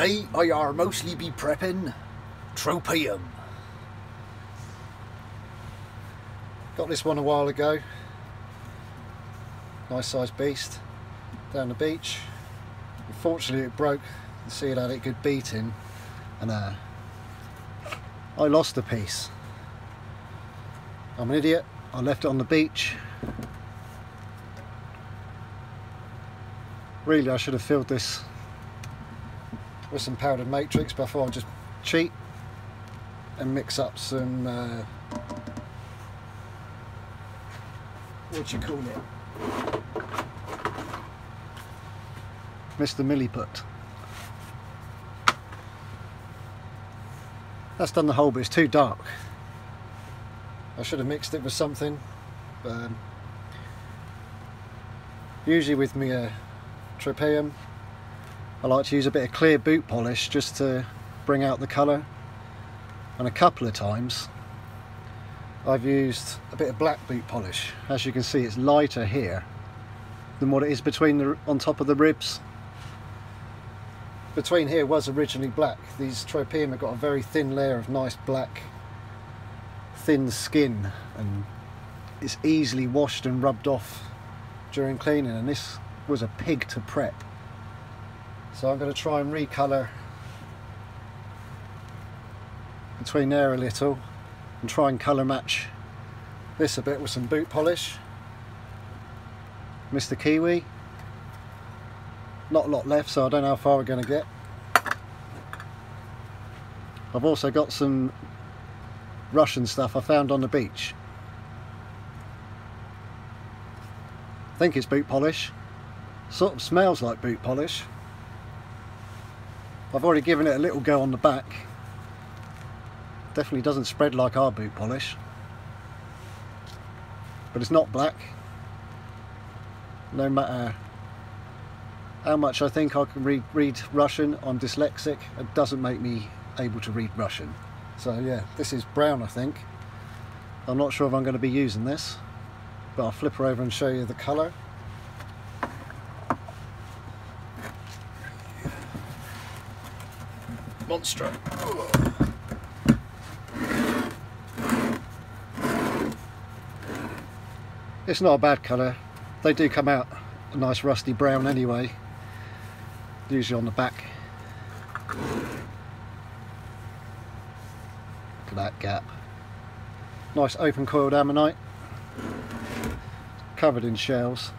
Today I are mostly be prepping Tropaeum. Got this one a while ago. Nice sized beast. Down the beach. Unfortunately it broke. The seal had it good beating and uh, I lost a piece. I'm an idiot. I left it on the beach. Really I should have filled this with some powdered matrix before I just cheat and mix up some uh, what you call it Mr. Milliput that's done the whole but it's too dark I should have mixed it with something um, usually with me uh, Tropaeum I like to use a bit of clear boot polish just to bring out the colour. And a couple of times I've used a bit of black boot polish. As you can see it's lighter here than what it is between the on top of the ribs. Between here was originally black. These Tropaeum have got a very thin layer of nice black thin skin and it's easily washed and rubbed off during cleaning. And this was a pig to prep so I'm going to try and recolour between there a little and try and colour match this a bit with some boot polish. Mr Kiwi. Not a lot left so I don't know how far we're going to get. I've also got some Russian stuff I found on the beach. I think it's boot polish. Sort of smells like boot polish. I've already given it a little go on the back. Definitely doesn't spread like our boot polish. But it's not black. No matter how much I think I can read, read Russian, I'm dyslexic. It doesn't make me able to read Russian. So yeah, this is brown I think. I'm not sure if I'm going to be using this, but I'll flip her over and show you the colour. Monster. It's not a bad colour. They do come out a nice rusty brown anyway. Usually on the back. Look at that gap. Nice open coiled ammonite. Covered in shells.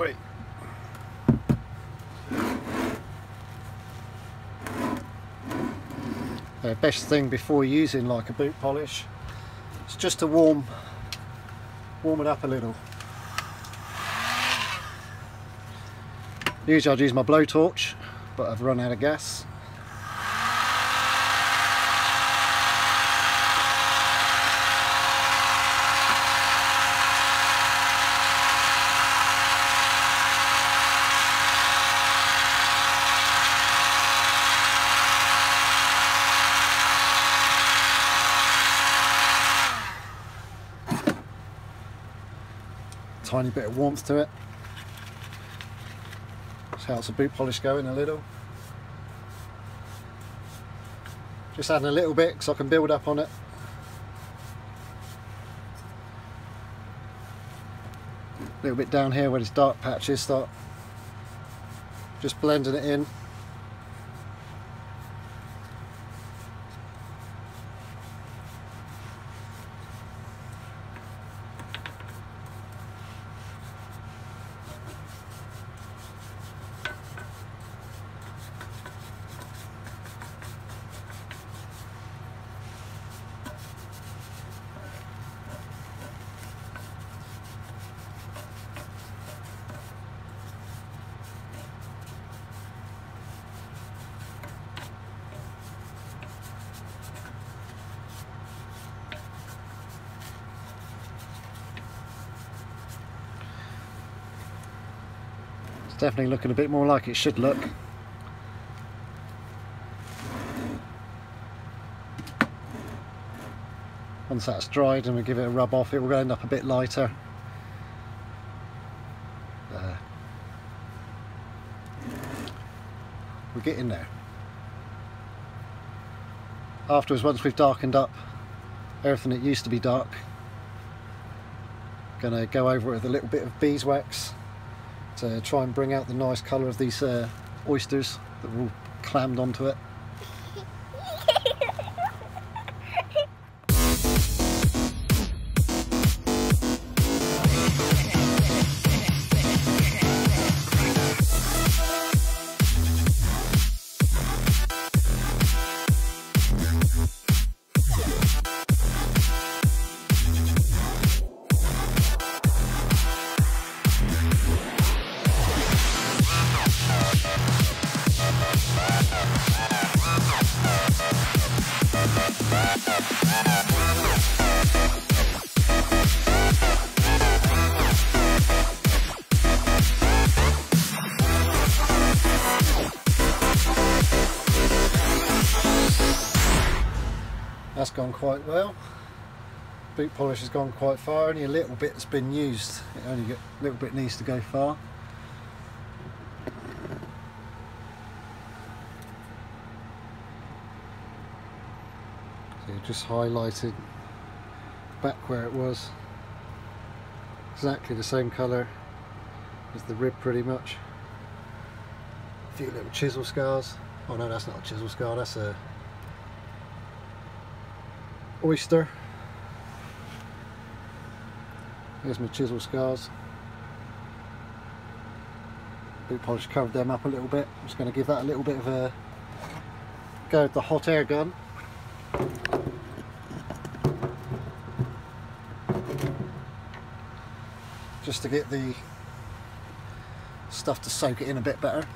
Wait. The best thing before using like a boot polish is just to warm warm it up a little. Usually I'd use my blowtorch but I've run out of gas. Tiny bit of warmth to it. Just helps the boot polish going a little. Just adding a little bit so I can build up on it. A little bit down here where these dark patches start. Just blending it in. Definitely looking a bit more like it should look. once that's dried and we give it a rub off it will end up a bit lighter. Uh, we're getting there. Afterwards once we've darkened up everything that used to be dark gonna go over it with a little bit of beeswax to try and bring out the nice colour of these uh, oysters that were all clammed onto it That's gone quite well. Boot polish has gone quite far, only a little bit's been used. It only a little bit needs to go far. So just highlighted back where it was. Exactly the same colour as the rib pretty much. A few little chisel scars. Oh no, that's not a chisel scar, that's a oyster. There's my chisel scars. Boot polish covered them up a little bit. I'm just going to give that a little bit of a go with the hot air gun. Just to get the stuff to soak it in a bit better.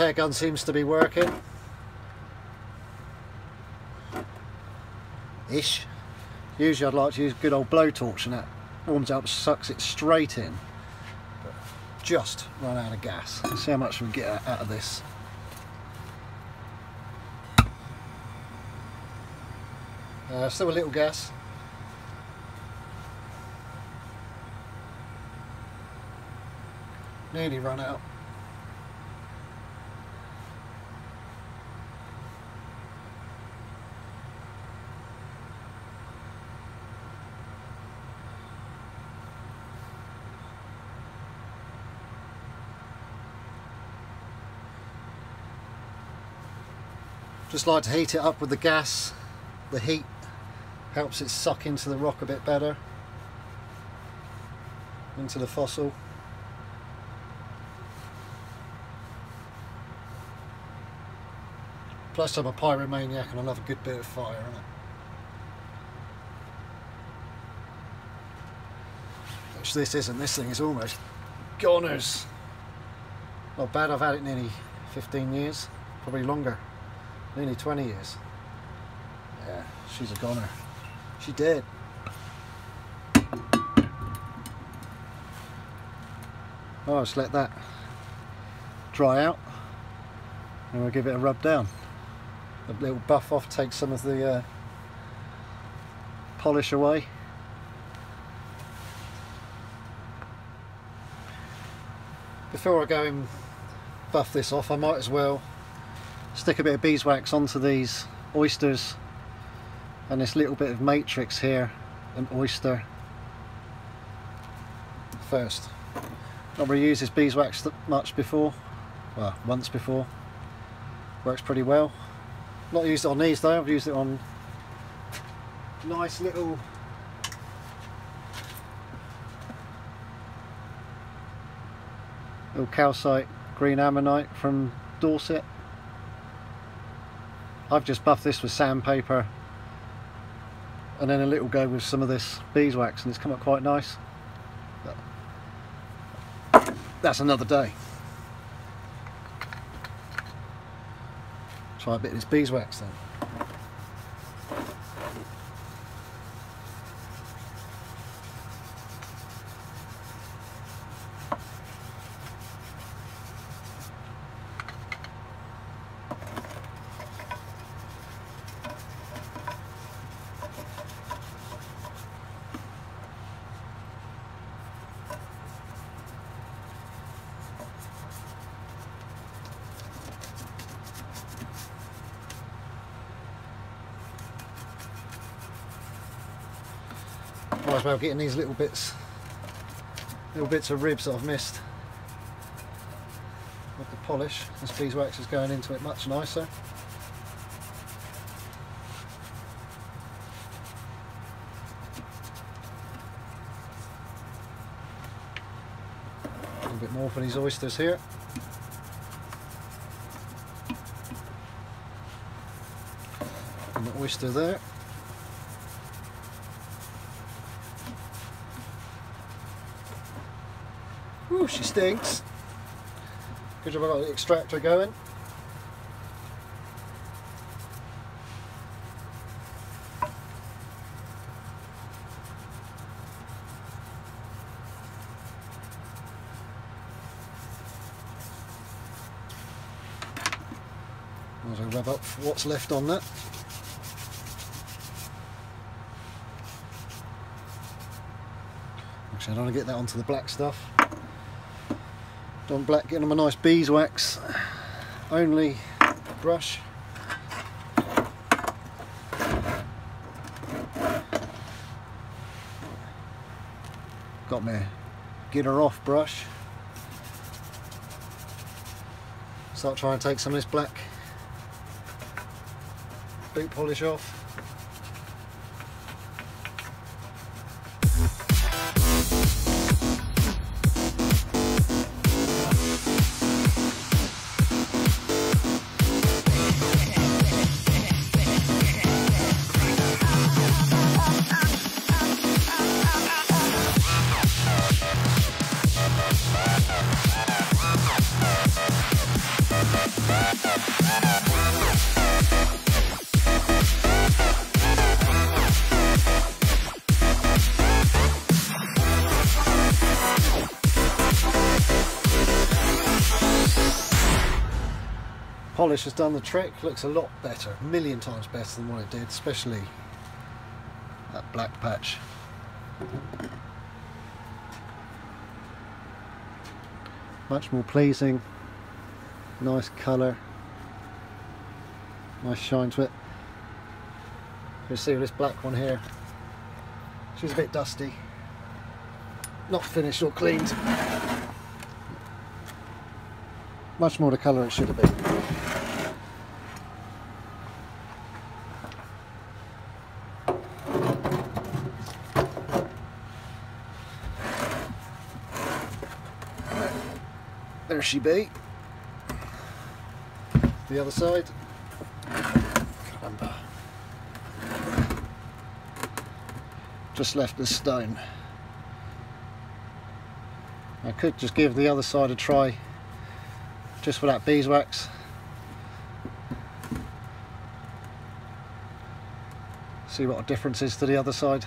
Air gun seems to be working. Ish. Usually I'd like to use good old blowtorch and that warms up, sucks it straight in. But just run out of gas. See how much we get out of this. Uh, still a little gas. Nearly run out. Just like to heat it up with the gas. The heat helps it suck into the rock a bit better. Into the fossil. Plus I'm a pyromaniac and I love a good bit of fire in it. Which this isn't, this thing is almost goners. Not bad, I've had it nearly 15 years, probably longer nearly 20 years. Yeah, she's a goner. She did. Oh, just let that dry out and we'll give it a rub down. A little buff off takes some of the uh, polish away. Before I go and buff this off I might as well stick a bit of beeswax onto these oysters. And this little bit of matrix here an oyster. First. I've never used this beeswax that much before. Well once before. Works pretty well. Not used it on these though. I've used it on nice little little calcite green ammonite from Dorset I've just buffed this with sandpaper and then a little go with some of this beeswax and it's come up quite nice. That's another day. Try a bit of this beeswax then. Might as well getting these little bits, little bits of ribs that I've missed with the polish. This beeswax is going into it much nicer. A little bit more for these oysters here. And the oyster there. She stinks. Good job I got the extractor going. I'll rub up what's left on that. Actually, I don't want to get that onto the black stuff. Don Black getting them a nice beeswax only brush. Got my get her off brush. Start trying to take some of this black boot polish off. Polish has done the trick. Looks a lot better a million times better than what it did especially that black patch. Much more pleasing. Nice colour. Nice shine to it. You see this black one here? She's a bit dusty. Not finished or cleaned. Much more the colour it should have been There she be. The other side. Caramba. Just left this stone. I could just give the other side a try just for that beeswax. See what a difference is to the other side.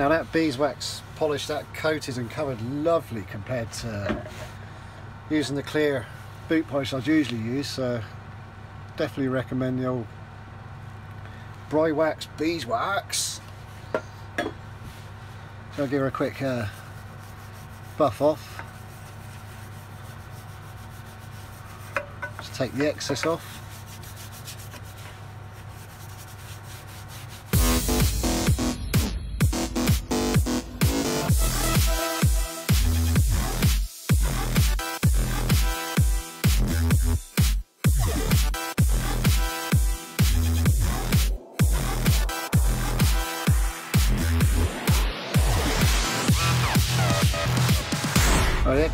Now that beeswax polish, that coated and covered lovely compared to using the clear boot polish I'd usually use. So definitely recommend the old Briwax beeswax. So I'll give her a quick uh, buff off. Just take the excess off.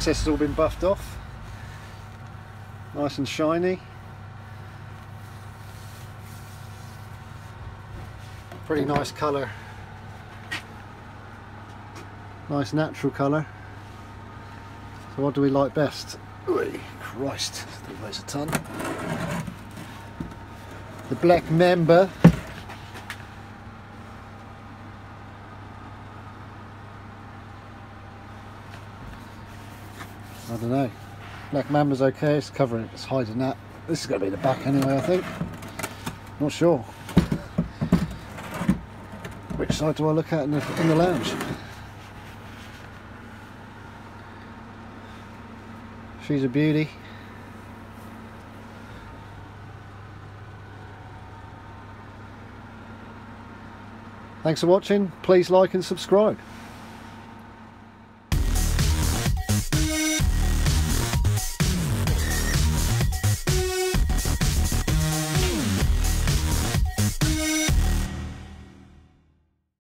Excess has all been buffed off. Nice and shiny. Pretty nice colour. Nice natural colour. So what do we like best? Oy, Christ, that weighs a ton. The Black Mamba. Don't know. Black Mamba's okay, it's covering, it's hiding that. This is going to be the back anyway, I think. Not sure. Which side do I look at in the, in the lounge? She's a beauty. Thanks for watching. Please like and subscribe.